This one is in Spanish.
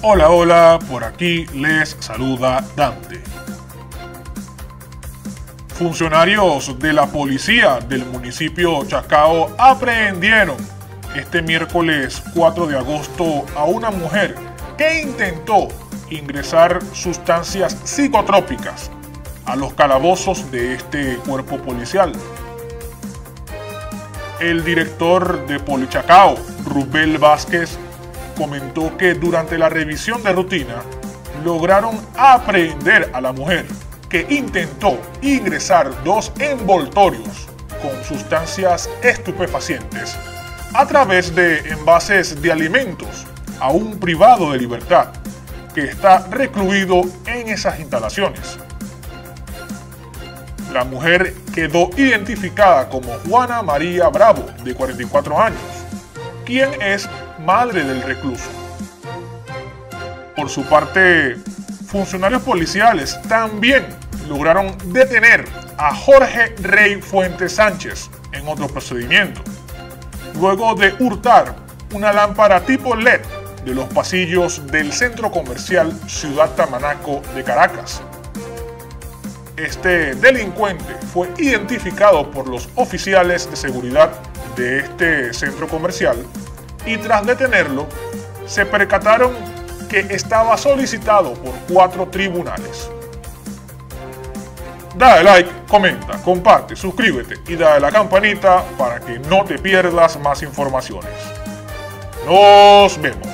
Hola, hola, por aquí les saluda Dante. Funcionarios de la policía del municipio Chacao aprehendieron este miércoles 4 de agosto a una mujer que intentó ingresar sustancias psicotrópicas a los calabozos de este cuerpo policial. El director de Polichacao, Rubel Vázquez, comentó que durante la revisión de rutina lograron aprehender a la mujer que intentó ingresar dos envoltorios con sustancias estupefacientes a través de envases de alimentos a un privado de libertad que está recluido en esas instalaciones. La mujer quedó identificada como Juana María Bravo, de 44 años, quien es madre del recluso. Por su parte, funcionarios policiales también lograron detener a Jorge Rey Fuentes Sánchez en otro procedimiento, luego de hurtar una lámpara tipo LED de los pasillos del centro comercial Ciudad Tamanaco de Caracas. Este delincuente fue identificado por los oficiales de seguridad de este centro comercial y tras detenerlo se percataron que estaba solicitado por cuatro tribunales. Dale like, comenta, comparte, suscríbete y dale la campanita para que no te pierdas más informaciones. Nos vemos.